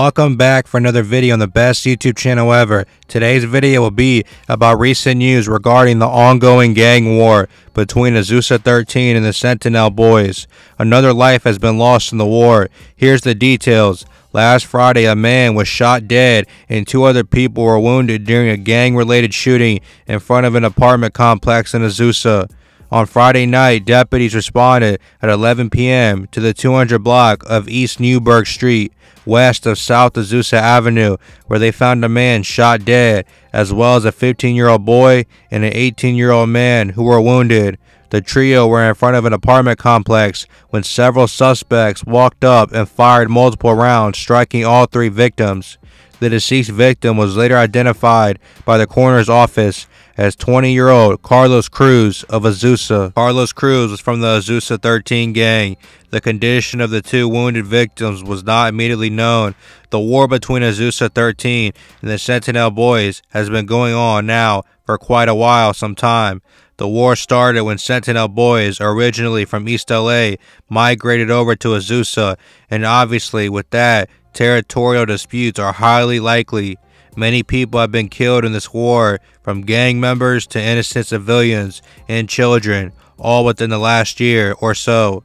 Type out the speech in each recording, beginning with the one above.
Welcome back for another video on the best YouTube channel ever. Today's video will be about recent news regarding the ongoing gang war between Azusa 13 and the Sentinel boys. Another life has been lost in the war. Here's the details. Last Friday, a man was shot dead and two other people were wounded during a gang-related shooting in front of an apartment complex in Azusa. On Friday night, deputies responded at 11 p.m. to the 200 block of East Newburgh Street, west of South Azusa Avenue, where they found a man shot dead, as well as a 15 year old boy and an 18 year old man who were wounded. The trio were in front of an apartment complex when several suspects walked up and fired multiple rounds, striking all three victims. The deceased victim was later identified by the coroner's office as 20 year old Carlos Cruz of Azusa. Carlos Cruz was from the Azusa 13 gang. The condition of the two wounded victims was not immediately known. The war between Azusa 13 and the Sentinel boys has been going on now for quite a while, some time. The war started when Sentinel boys, originally from East LA, migrated over to Azusa, and obviously, with that, territorial disputes are highly likely. Many people have been killed in this war, from gang members to innocent civilians and children, all within the last year or so.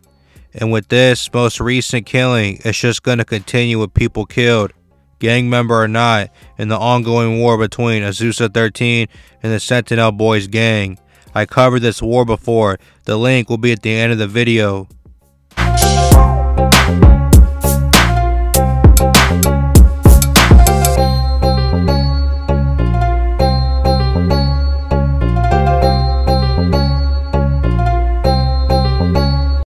And with this most recent killing, it's just going to continue with people killed, gang member or not, in the ongoing war between Azusa 13 and the Sentinel Boys gang. I covered this war before, the link will be at the end of the video.